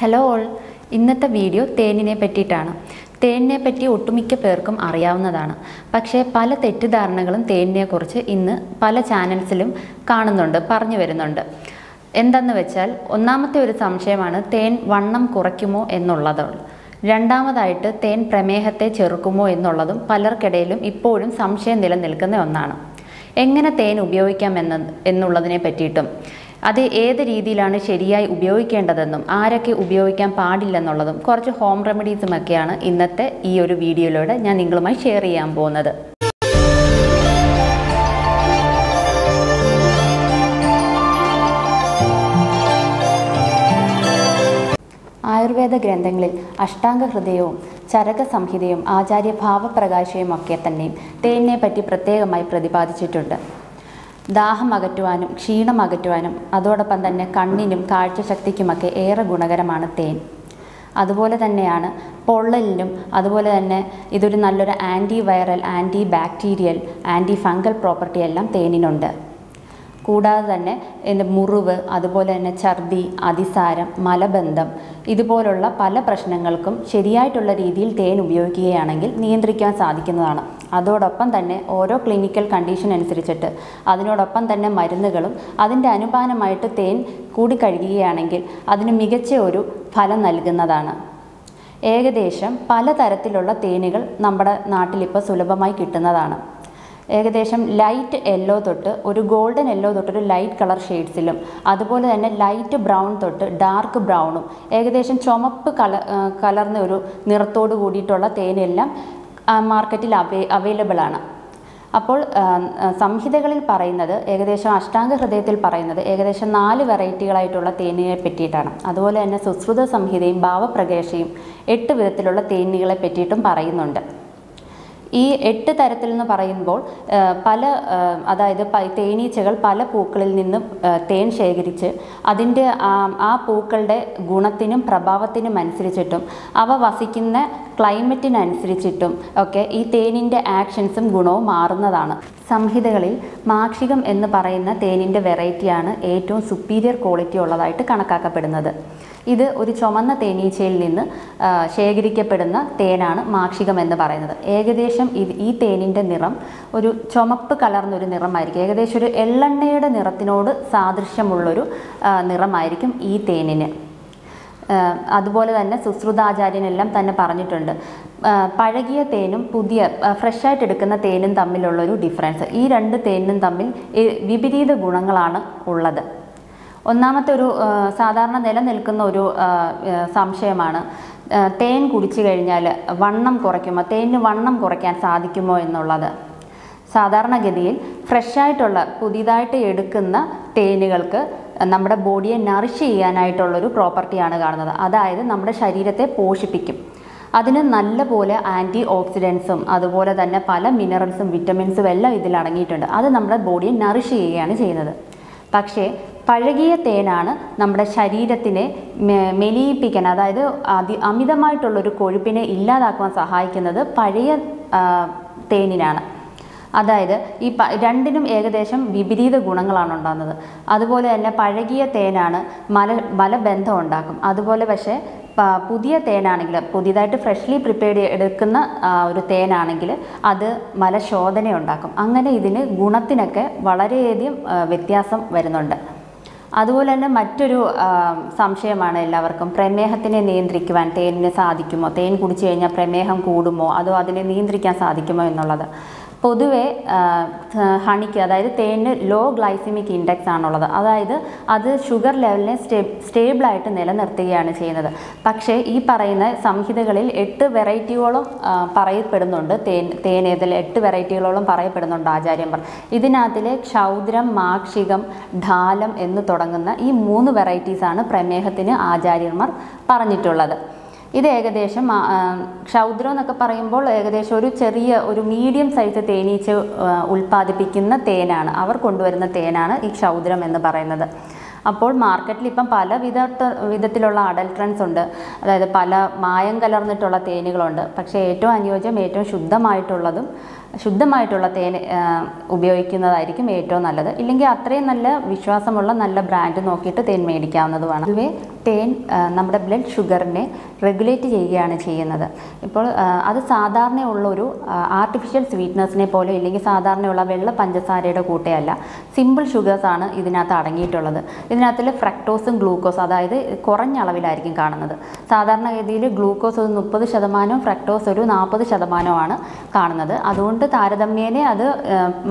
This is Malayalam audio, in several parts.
ഹലോ ഓൾ ഇന്നത്തെ വീഡിയോ തേനിനെ പറ്റിയിട്ടാണ്. തേനിനെ പറ്റി ഒട്ടുമിക്ക പേർക്കും അറിയാവുന്നതാണ്. പക്ഷേ പല തെറ്റിദ്ധാരണകളും തേനിനെക്കുറിച്ച് ഇന്ന് പല ചാനൽസിലും കാണുന്നുണ്ട് പറഞ്ഞു വരുന്നുണ്ട്. എന്തെന്ന് വെച്ചാൽ ഒന്നാമത്തെ ഒരു സംശയമാണ് തേൻ വണ്ണം കുറയ്ക്കുമോ എന്നുള്ളത്. രണ്ടാമതായിട്ട് തേൻ പ്രമേഹത്തെ ചെറുക്കുമോ എന്നുള്ളതും പലർക്കിടയിലും ഇപ്പോഴും സംശയം നിലനിൽക്കുന്ന ഒന്നാണ്. എങ്ങനെ തേൻ ഉപയോഗിക്കാം എന്ന എന്നുള്ളതിനെ പറ്റിയിട്ടും. അത് ഏത് രീതിയിലാണ് ശരിയായി ഉപയോഗിക്കേണ്ടതെന്നും ആരൊക്കെ ഉപയോഗിക്കാൻ പാടില്ലെന്നുള്ളതും കുറച്ച് ഹോം റെമഡീസും ഒക്കെയാണ് ഇന്നത്തെ ഈ ഒരു വീഡിയോയിലൂടെ ഞാൻ നിങ്ങളുമായി ഷെയർ ചെയ്യാൻ പോകുന്നത്. ആയുർവേദ ഗ്രന്ഥങ്ങളിൽ അഷ്ടാംഗ ഹൃദയവും ചരക സംഹിതയും ആചാര്യ ഭാവപ്രകാശയും ഒക്കെ തന്നെയും തേനിനെ പറ്റി പ്രത്യേകമായി പ്രതിപാദിച്ചിട്ടുണ്ട്. ദാഹം അകറ്റുവാനും ക്ഷീണം അകറ്റുവാനും അതോടൊപ്പം തന്നെ കണ്ണിനും കാഴ്ചശക്തിക്കുമൊക്കെ ഏറെ ഗുണകരമാണ് തേൻ. അതുപോലെ തന്നെയാണ് പൊള്ളലിനും അതുപോലെ തന്നെ ഇതൊരു നല്ലൊരു anti viral anti bacterial anti fungal property എല്ലാം തേനിനുണ്ട്. കൂടാതെ തന്നെ എന്റെ മുറിവ് അതുപോലെ തന്നെ ഛർദി അതിസാരം മലബന്ധം ഇതുപോലുള്ള പല പ്രശ്നങ്ങൾക്കും ശരിയായിട്ടുള്ള രീതിയിൽ തേൻ ഉപയോഗിക്കുകയാണെങ്കിൽ നിയന്ത്രിക്കാൻ സാധിക്കുന്നതാണ്. അതോടൊപ്പം തന്നെ ഓരോ ക്ലിനിക്കൽ കണ്ടീഷൻ അനുസരിച്ചിട്ട് അതിനോടൊപ്പം തന്നെ മരുന്നുകളും അതിന്റെ അനുപാനമായിട്ട് തേൻ കൂടി കഴുകുകയാണെങ്കിൽ അതിന് മികച്ച ഒരു ഫലം നൽകുന്നതാണ്. ഏകദേശം പലതരത്തിലുള്ള തേനുകൾ നമ്മുടെ നാട്ടിലിപ്പോൾ സുലഭമായി കിട്ടുന്നതാണ്. ഏകദേശം ലൈറ്റ് യെല്ലോ തൊട്ട് ഒരു ഗോൾഡൻ യെല്ലോ തൊട്ട് ഒരു ലൈറ്റ് കളർ ഷെയ്ഡ്സിലും അതുപോലെ തന്നെ ലൈറ്റ് ബ്രൗൺ തൊട്ട് ഡാർക്ക് ബ്രൗണും ഏകദേശം ചുമപ്പ് കല കലർന്ന ഒരു നിറത്തോട് കൂടിയിട്ടുള്ള തേനെല്ലാം മാർക്കറ്റിൽ അവൈ അവൈലബിൾ ആണ്. അപ്പോൾ സംഹിതകളിൽ പറയുന്നത് ഏകദേശം അഷ്ടാംഗ ഹൃദയത്തിൽ പറയുന്നത് ഏകദേശം നാല് വെറൈറ്റികളായിട്ടുള്ള തേനിനെ പറ്റിയിട്ടാണ്. അതുപോലെ തന്നെ സുശ്രുത സംഹിതയും ഭാവപ്രകേശയും എട്ട് വിധത്തിലുള്ള തേനികളെ പറ്റിയിട്ടും പറയുന്നുണ്ട്. ഈ എട്ട് തരത്തിൽ എന്ന് പറയുമ്പോൾ പല അതായത് തേനീച്ചകൾ പല പൂക്കളിൽ നിന്നും തേൻ ശേഖരിച്ച് അതിന്റെ ആ പൂക്കളുടെ ഗുണത്തിനും പ്രഭാവത്തിനും അനുസരിച്ചിട്ടും അവ വസിക്കുന്ന ക്ലൈമറ്റിനനുസരിച്ചിട്ടും ഒക്കെ ഈ തേനിന്റെ ആക്ഷൻസും ഗുണവും മാറുന്നതാണ്. സംഹിതകളിൽ മാക്ഷികം എന്ന് പറയുന്ന തേനിന്റെ വെറൈറ്റിയാണ് ഏറ്റവും സുപ്പീരിയർ ക്വാളിറ്റി ഉള്ളതായിട്ട് കണക്കാക്കപ്പെടുന്നത്. ഇത് ഒരു ചുമന്ന തേനീച്ചയിൽ നിന്ന് ശേഖരിക്കപ്പെടുന്ന തേനാണ് മാക്ഷികം എന്ന് പറയുന്നത്. ഏകദേശം ഈ തേനിന്റെ നിറം ഒരു ചുമപ്പ് കലർന്നൊരു നിറമായിരിക്കും. ഏകദേശം ഒരു എള്ളെണ്ണയുടെ നിറത്തിനോട് സാദൃശ്യമുള്ളൊരു നിറമായിരിക്കും ഈ തേനിന്. അതുപോലെ തന്നെ സുശ്രുതാചാര്യനെല്ലാം തന്നെ പറഞ്ഞിട്ടുണ്ട്. പഴകിയ തേനും പുതിയ ഫ്രഷായിട്ട് എടുക്കുന്ന തേനും തമ്മിലുള്ളൊരു ഡിഫറൻസ്. ഈ രണ്ട് തേനും തമ്മിൽ വിപരീത ഗുണങ്ങളാണ് ഉള്ളത്. ഒന്നാമത്തെ ഒരു സാധാരണ നിലനിൽക്കുന്ന ഒരു സംശയമാണ്. തേൻ കുടിച്ചു കഴിഞ്ഞാൽ വണ്ണം കുറയ്ക്കുമോ? തേനിന് വണ്ണം കുറയ്ക്കാൻ സാധിക്കുമോ എന്നുള്ളത്. സാധാരണഗതിയിൽ ഫ്രഷായിട്ടുള്ള പുതിയതായിട്ട് എടുക്കുന്ന തേനുകൾക്ക് നമ്മുടെ ബോഡിയെ നറിഷ് ചെയ്യാനായിട്ടുള്ളൊരു പ്രോപ്പർട്ടിയാണ് കാണുന്നത്. അതായത് നമ്മുടെ ശരീരത്തെ പോഷിപ്പിക്കും. അതിന് നല്ലപോലെ ആന്റി ഓക്സിഡൻസും അതുപോലെ തന്നെ പല മിനറൽസും വിറ്റമിൻസും എല്ലാം ഇതിൽ അടങ്ങിയിട്ടുണ്ട് അത് നമ്മുടെ ബോഡിയെ നറിഷ് ചെയ്യുകയാണ് ചെയ്യുന്നത്. പക്ഷേ പഴകിയ തേനാണ് നമ്മുടെ ശരീരത്തിനെ മെലിയിപ്പിക്കാൻ അതായത് അതി അമിതമായിട്ടുള്ളൊരു കൊഴുപ്പിനെ ഇല്ലാതാക്കുവാൻ സഹായിക്കുന്നത് പഴയ തേനിനാണ്. അതായത് ഈ രണ്ടിനും ഏകദേശം വിപരീത ഗുണങ്ങളാണ് ഉണ്ടാകുന്നത്. അതുപോലെ തന്നെ പഴകിയ തേനാണ് മല മലബന്ധം ഉണ്ടാക്കും. അതുപോലെ പക്ഷേ പുതിയ തേനാണെങ്കിൽ പുതിയതായിട്ട് ഫ്രഷ്ലി പ്രിപ്പയർഡ് എടുക്കുന്ന ഒരു തേനാണെങ്കിൽ അത് മലശോധന ഉണ്ടാക്കും അങ്ങനെ ഇതിന് ഗുണത്തിനൊക്കെ വളരെയധികം വ്യത്യാസം വരുന്നുണ്ട്. അതുപോലെ തന്നെ മറ്റൊരു സംശയമാണ് എല്ലാവർക്കും. പ്രമേഹത്തിനെ നിയന്ത്രിക്കുവാൻ തേനിന് സാധിക്കുമോ? തേൻ കുടിച്ചു കഴിഞ്ഞാൽ പ്രമേഹം കൂടുമോ? അതോ അതിനെ നിയന്ത്രിക്കാൻ സാധിക്കുമോ എന്നുള്ളത്? പൊതുവെ ഹണിക്ക് അതായത് തേനിന് ലോ ഗ്ലൈസിമിക് ഇൻഡെക്സ് ആണുള്ളത്. അതായത് അത് ഷുഗർ ലെവലിനെ സ്റ്റേ സ്റ്റേബിളായിട്ട് നിലനിർത്തുകയാണ് ചെയ്യുന്നത്. പക്ഷേ ഈ പറയുന്ന സംഹിതകളിൽ എട്ട് വെറൈറ്റിയോളം പറയപ്പെടുന്നുണ്ട്. തേൻ തേനേതിൽ എട്ട് വെറൈറ്റികളോളം പറയപ്പെടുന്നുണ്ട് ആചാര്യന്മാർ. ഇതിനകത്തിലെ ക്ഷൗദ്രം മാക്ഷികം ഢാലം എന്ന് തുടങ്ങുന്ന ഈ മൂന്ന് വെറൈറ്റീസാണ് പ്രമേഹത്തിന് ആചാര്യന്മാർ പറഞ്ഞിട്ടുള്ളത്. ഇത് ഏകദേശം ക്ഷൗദ്രം എന്നൊക്കെ പറയുമ്പോൾ ഏകദേശം ഒരു ചെറിയ ഒരു മീഡിയം സൈസ് തേനീച്ച ഉൽപ്പാദിപ്പിക്കുന്ന തേനാണ്. അവർ കൊണ്ടുവരുന്ന തേനാണ് ഈ ക്ഷൗദ്രം എന്ന് പറയുന്നത്. അപ്പോൾ മാർക്കറ്റിൽ ഇപ്പം പല വിധ വിധത്തിലുള്ള അഡൽട്രൻസ് ഉണ്ട്. അതായത് പല മായം കലർന്നിട്ടുള്ള തേനുകളുണ്ട്. പക്ഷേ ഏറ്റവും അനുയോജ്യം ഏറ്റവും ശുദ്ധമായിട്ടുള്ളതും ശുദ്ധമായിട്ടുള്ള തേൻ ഉപയോഗിക്കുന്നതായിരിക്കും ഏറ്റവും നല്ലത്. ഇല്ലെങ്കിൽ അത്രയും നല്ല വിശ്വാസമുള്ള നല്ല ബ്രാൻഡ് നോക്കിയിട്ട് തേൻ മേടിക്കാവുന്നതുമാണ്. പൊതുവെ തേൻ നമ്മുടെ ബ്ലഡ് ഷുഗറിനെ റെഗുലേറ്റ് ചെയ്യുകയാണ് ചെയ്യുന്നത്. ഇപ്പോൾ അത് സാധാരണയുള്ള ഒരു ആർട്ടിഫിഷ്യൽ സ്വീറ്റ്നസിനെ പോലെ ഇല്ലെങ്കിൽ സാധാരണയുള്ള വെള്ള പഞ്ചസാരയുടെ കൂട്ടയല്ല. സിമ്പിൾ ഷുഗേഴ്സ് ആണ് ഇതിനകത്ത് അടങ്ങിയിട്ടുള്ളത്. ഇതിനകത്തിൽ ഫ്രക്ടോസും ഗ്ലൂക്കോസ് അതായത് കുറഞ്ഞ അളവിലായിരിക്കും കാണുന്നത്. സാധാരണഗതിയിൽ ഗ്ലൂക്കോസ് ഒരു മുപ്പത് ശതമാനവും ഫ്രക്ടോസ് ഒരു നാൽപ്പത് ശതമാനവുമാണ് കാണുന്നത്. അതുകൊണ്ട് താരതമ്യേനെ അത്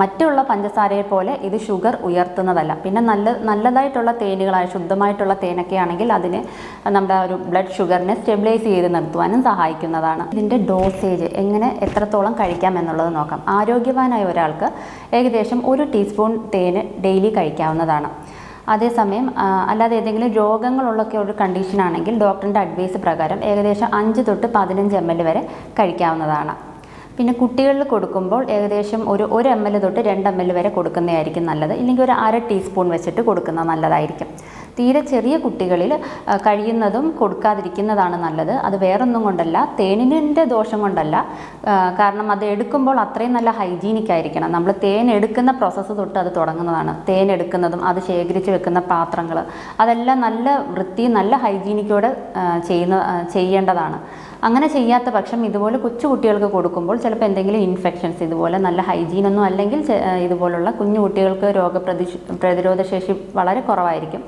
മറ്റുള്ള പഞ്ചസാരയെ പോലെ ഇത് ഷുഗർ ഉയർത്തുന്നതല്ല. പിന്നെ നല്ല നല്ലതായിട്ടുള്ള തേനുകളായ ശുദ്ധമായിട്ടുള്ള തേനൊക്കെ ആണെങ്കിൽ അതിനെ നമ്മുടെ ഒരു ബ്ലഡ് ഷുഗറിനെ സ്റ്റെബിലൈസ് ചെയ്ത് നിർത്തുവാനും സഹായിക്കുന്നതാണ്. ഇതിന്റെ ഡോസേജ് എങ്ങനെ എത്രത്തോളം കഴിക്കാം എന്നുള്ളത് നോക്കാം. ആരോഗ്യവാനായ ഒരാൾക്ക് ഏകദേശം ഒരു ടീസ്പൂൺ തേന് ഡെയിലി കഴിക്കാവുന്നതാണ്. അതേസമയം അല്ലാതെ ഏതെങ്കിലും രോഗങ്ങളുള്ളൊക്കെ ഒരു കണ്ടീഷൻ ആണെങ്കിൽ ഡോക്ടറിന്റെ അഡ്വൈസ് പ്രകാരം ഏകദേശം അഞ്ച് തൊട്ട് പതിനഞ്ച് എം എൽ വരെ കഴിക്കാവുന്നതാണ്. പിന്നെ കുട്ടികളിൽ കൊടുക്കുമ്പോൾ ഏകദേശം ഒരു ഒരു എം എൽ തൊട്ട് രണ്ട് എം എൽ വരെ കൊടുക്കുന്നതായിരിക്കും നല്ലത്. ഇല്ലെങ്കിൽ ഒരു അര ടീസ്പൂൺ വെച്ചിട്ട് കൊടുക്കുന്നത് നല്ലതായിരിക്കും. തീരെ ചെറിയ കുട്ടികളിൽ കഴിയുന്നതും കൊടുക്കാതിരിക്കുന്നതാണ് നല്ലത്. അത് വേറൊന്നും കൊണ്ടല്ല തേനിന്റെ ദോഷം കൊണ്ടല്ല. കാരണം അത് എടുക്കുമ്പോൾ അത്രയും നല്ല ഹൈജീനിക് ആയിരിക്കണം. നമ്മൾ തേൻ എടുക്കുന്ന പ്രോസസ്സ് തൊട്ട് അത് തുടങ്ങുന്നതാണ്. തേൻ എടുക്കുന്നതും അത് ശേഖരിച്ച് വെക്കുന്ന പാത്രങ്ങൾ അതെല്ലാം നല്ല വൃത്തി നല്ല ഹൈജീനിക്കോടെ ചെയ്യുന്ന ചെയ്യേണ്ടതാണ്. അങ്ങനെ ചെയ്യാത്ത പക്ഷം ഇതുപോലെ കൊച്ചു കുട്ടികൾക്ക് കൊടുക്കുമ്പോൾ ചിലപ്പോൾ എന്തെങ്കിലും ഇൻഫെക്ഷൻസ് ഇതുപോലെ നല്ല ഹൈജീൻ ഒന്നും അല്ലെങ്കിൽ ഇതുപോലുള്ള കുഞ്ഞു കുട്ടികൾക്ക് രോഗപ്രതി പ്രതിരോധ ശേഷി വളരെ കുറവായിരിക്കും.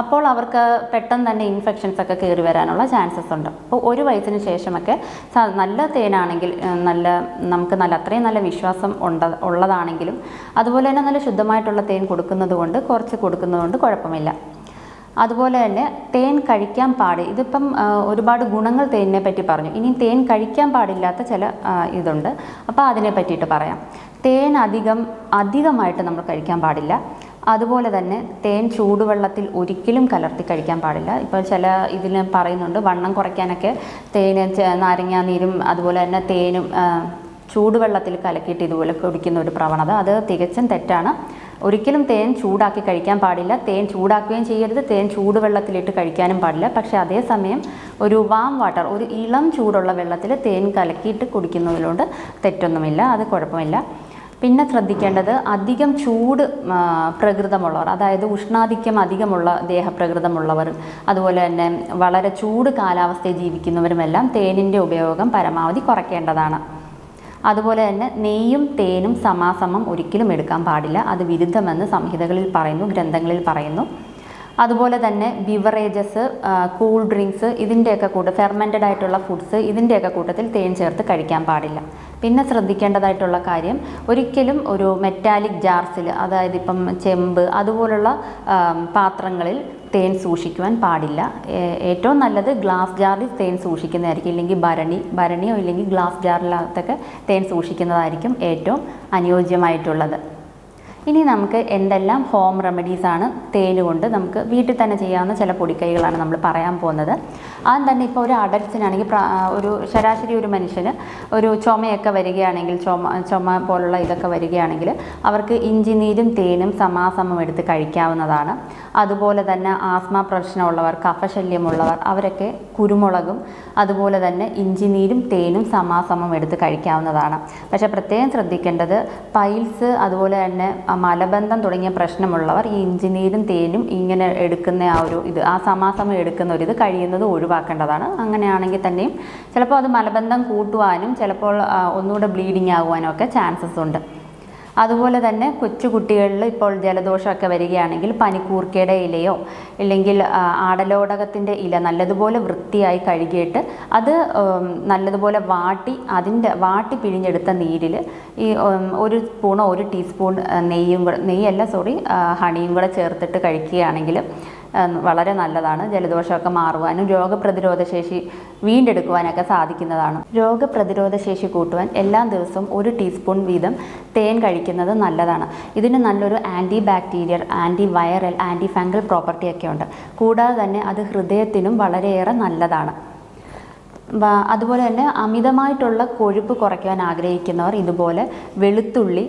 അപ്പോൾ അവർക്ക് പെട്ടെന്ന് തന്നെ ഇൻഫെക്ഷൻസ് ഒക്കെ കയറി വരാനുള്ള ചാൻസസ് ഉണ്ട്. അപ്പോൾ ഒരു വയസ്സിന് ശേഷമൊക്കെ നല്ല തേനാണെങ്കിൽ നല്ല നമുക്ക് നല്ല അത്രയും നല്ല വിശ്വാസം ഉണ്ട ഉള്ളതാണെങ്കിലും അതുപോലെ തന്നെ നല്ല ശുദ്ധമായിട്ടുള്ള തേൻ കൊടുക്കുന്നത് കൊണ്ട് കുറച്ച് കൊടുക്കുന്നതുകൊണ്ട് കുഴപ്പമില്ല. അതുപോലെ തന്നെ തേൻ കഴിക്കാൻ പാട് ഇതിപ്പം ഒരുപാട് ഗുണങ്ങൾ തേനിനെ പറ്റി പറഞ്ഞു. ഇനി തേൻ കഴിക്കാൻ പാടില്ലാത്ത ചില ഇതുണ്ട്. അപ്പോൾ അതിനെ പറ്റിയിട്ട് പറയാം. തേൻ അധികം അധികമായിട്ട് നമ്മൾ കഴിക്കാൻ പാടില്ല. അതുപോലെ തന്നെ തേൻ ചൂടുവെള്ളത്തിൽ ഒരിക്കലും കലർത്തി കഴിക്കാൻ പാടില്ല. ഇപ്പോൾ ചില ഇതിൽ പറയുന്നുണ്ട് വണ്ണം കുറയ്ക്കാനൊക്കെ തേൻ നാരങ്ങ നീരും അതുപോലെ തന്നെ തേനും ചൂടുവെള്ളത്തിൽ കലക്കിയിട്ട് ഇതുപോലെ കുടിക്കുന്ന ഒരു പ്രവണത. അത് തികച്ചും തെറ്റാണ്. ഒരിക്കലും തേൻ ചൂടാക്കി കഴിക്കാൻ പാടില്ല. തേൻ ചൂടാക്കുകയും ചെയ്യരുത്. തേൻ ചൂടുവെള്ളത്തിലിട്ട് കഴിക്കാനും പാടില്ല. പക്ഷേ അതേസമയം ഒരു വാം വാട്ടർ ഒരു ഇളം ചൂടുള്ള വെള്ളത്തിൽ തേൻ കലക്കിയിട്ട് കുടിക്കുന്നതിലോട് തെറ്റൊന്നുമില്ല. അത് കുഴപ്പമില്ല. പിന്നെ ശ്രദ്ധിക്കേണ്ടത് അധികം ചൂട് പ്രകൃതമുള്ളവർ അതായത് ഉഷ്ണാധിക്യം അധികമുള്ള ദേഹപ്രകൃതമുള്ളവർ അതുപോലെ തന്നെ വളരെ ചൂട് കാലാവസ്ഥയിൽ ജീവിക്കുന്നവരുമെല്ലാം തേനിന്റെ ഉപയോഗം പരമാവധി കുറയ്ക്കേണ്ടതാണ്. അതുപോലെ തന്നെ നെയ്യും തേനും സമാസമം ഒരിക്കലും എടുക്കാൻ പാടില്ല. അത് വിരുദ്ധമെന്ന് സംഹിതകളിൽ പറയുന്നു ഗ്രന്ഥങ്ങളിൽ പറയുന്നു. അതുപോലെ തന്നെ ബിവറേജസ് കൂൾ ഡ്രിങ്ക്സ് ഇതിന്റെയൊക്കെ കൂട്ട ഫെർമെന്റഡ് ആയിട്ടുള്ള ഫുഡ്സ് ഇതിന്റെയൊക്കെ കൂട്ടത്തിൽ തേൻ ചേർത്ത് കഴിക്കാൻ പാടില്ല. പിന്നെ ശ്രദ്ധിക്കേണ്ടതായിട്ടുള്ള കാര്യം ഒരിക്കലും ഒരു മെറ്റാലിക് ജാർസിൽ അതായത് ഇപ്പം ചെമ്പ് അതുപോലുള്ള പാത്രങ്ങളിൽ തേൻ സൂക്ഷിക്കുവാൻ പാടില്ല. ഏറ്റവും നല്ലത് ഗ്ലാസ് ജാറിൽ തേൻ സൂക്ഷിക്കുന്നതായിരിക്കും. ഇല്ലെങ്കിൽ ഭരണി ഭരണിയോ ഇല്ലെങ്കിൽ ഗ്ലാസ് ജാറിലകത്തൊക്കെ തേൻ സൂക്ഷിക്കുന്നതായിരിക്കും ഏറ്റവും അനുയോജ്യമായിട്ടുള്ളത്. ഇനി നമുക്ക് എന്തെല്ലാം ഹോം റെമഡീസ് ആണ് കൊണ്ട് നമുക്ക് വീട്ടിൽ തന്നെ ചെയ്യാവുന്ന ചില പൊടിക്കൈകളാണ് നമ്മൾ പറയാൻ പോകുന്നത്. ആദ്യം തന്നെ ഇപ്പോൾ ഒരു അടച്ചിനാണെങ്കിൽ ഒരു ശരാശരി ഒരു മനുഷ്യന് ഒരു ചുമയൊക്കെ വരികയാണെങ്കിൽ ചുമ ചുമ പോലുള്ള ഇതൊക്കെ വരികയാണെങ്കിൽ അവർക്ക് ഇഞ്ചിനീരും തേനും സമാസമം എടുത്ത് കഴിക്കാവുന്നതാണ്. അതുപോലെ തന്നെ ആസ്മ പ്രശ്നമുള്ളവർ കഫശല്യമുള്ളവർ അവരൊക്കെ കുരുമുളകും അതുപോലെ തന്നെ ഇഞ്ചിനീരും തേനും സമാസമം എടുത്ത് കഴിക്കാവുന്നതാണ്. പക്ഷേ പ്രത്യേകം ശ്രദ്ധിക്കേണ്ടത് പൈൽസ് അതുപോലെ തന്നെ മലബന്ധം തുടങ്ങിയ പ്രശ്നമുള്ളവർ ഈ ഇഞ്ചിനീരും തേനും ഇങ്ങനെ എടുക്കുന്ന ആ ഒരു ഇത് ആ സമാസമം എടുക്കുന്ന ഒരു ഇത് കഴിയുന്നത് ഒഴിവാക്കേണ്ടതാണ്. അങ്ങനെയാണെങ്കിൽ തന്നെയും ചിലപ്പോൾ അത് മലബന്ധം കൂട്ടുവാനും ചിലപ്പോൾ ഒന്നുകൂടെ ബ്ലീഡിങ് ആകുവാനും ഒക്കെ ചാൻസസ് ഉണ്ട്. അതുപോലെ തന്നെ കൊച്ചുകുട്ടികളിൽ ഇപ്പോൾ ജലദോഷമൊക്കെ വരികയാണെങ്കിൽ പനിക്കൂർക്കയുടെ ഇലയോ ഇല്ലെങ്കിൽ ആടലോടകത്തിന്റെ ഇല നല്ലതുപോലെ വൃത്തിയായി കഴുകിയിട്ട് അത് നല്ലതുപോലെ വാട്ടി അതിന്റെ വാട്ടി പിഴിഞ്ഞെടുത്ത നീരിൽ ഈ ഒരു സ്പൂണോ ഒരു ടീസ്പൂൺ നെയ്യും നെയ്യല്ല സോറി ഹണിയും കൂടെ ചേർത്തിട്ട് കഴിക്കുകയാണെങ്കിൽ വളരെ നല്ലതാണ്. ജലദോഷമൊക്കെ മാറുവാനും രോഗപ്രതിരോധ ശേഷി വീണ്ടെടുക്കുവാനൊക്കെ സാധിക്കുന്നതാണ്. രോഗപ്രതിരോധ ശേഷി കൂട്ടുവാൻ എല്ലാ ദിവസവും ഒരു ടീസ്പൂൺ വീതം തേൻ കഴിക്കുന്നത് നല്ലതാണ്. ഇതിന് നല്ലൊരു anti bacterial anti viral anti fungal പ്രോപ്പർട്ടിയൊക്കെ ഉണ്ട്. കൂടാതെ തന്നെ അത് ഹൃദയത്തിനും വളരെയേറെ നല്ലതാണ്. അതുപോലെ തന്നെ അമിതമായിട്ടുള്ള കൊഴുപ്പ് കുറയ്ക്കാൻ ആഗ്രഹിക്കുന്നവർ ഇതുപോലെ വെളുത്തുള്ളി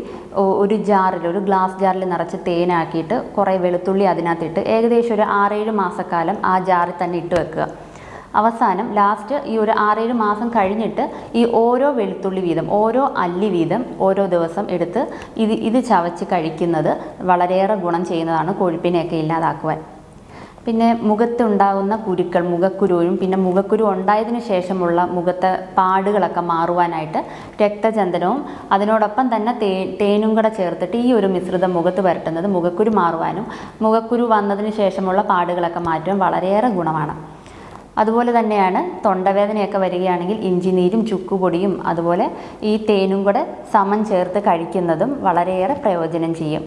ഒരു ജാറിൽ ഒരു ഗ്ലാസ് ജാറിൽ നിറച്ച് തേനാക്കിയിട്ട് കുറേ വെളുത്തുള്ളി അതിനകത്തിട്ട് ഏകദേശം ഒരു ആറേഴ് മാസക്കാലം ആ ജാറിൽ തന്നെ ഇട്ട് വെക്കുക. അവസാനം ലാസ്റ്റ് ഈ ഒരു ആറേഴ് മാസം കഴിഞ്ഞിട്ട് ഈ ഓരോ വെളുത്തുള്ളി വീതം ഓരോ അല്ലി വീതം ഓരോ ദിവസം എടുത്ത് ഇത് ഇത് ചവച്ച് കഴിക്കുന്നത് വളരെയേറെ ഗുണം ചെയ്യുന്നതാണ് കൊഴുപ്പിനെയൊക്കെ ഇല്ലാതാക്കുവാൻ. പിന്നെ മുഖത്തുണ്ടാകുന്ന കുരുക്കൾ മുഖക്കുരുവും പിന്നെ മുഖക്കുരു ഉണ്ടായതിനു ശേഷമുള്ള മുഖത്തെ പാടുകളൊക്കെ മാറുവാനായിട്ട് രക്തചന്ദനവും അതിനോടൊപ്പം തന്നെ തേ തേനും കൂടെ ചേർത്തിട്ട് ഈ ഒരു മിശ്രിതം മുഖത്ത് വരട്ടുന്നത് മുഖക്കുരു മാറുവാനും മുഖക്കുരു വന്നതിന് ശേഷമുള്ള പാടുകളൊക്കെ മാറ്റുവാൻ വളരെയേറെ ഗുണമാണ്. അതുപോലെ തന്നെയാണ് തൊണ്ടവേദനയൊക്കെ വരികയാണെങ്കിൽ ഇഞ്ചിനീരും ചുക്കുപൊടിയും അതുപോലെ ഈ തേനും കൂടെ സമം ചേർത്ത് കഴിക്കുന്നതും വളരെയേറെ പ്രയോജനം ചെയ്യും.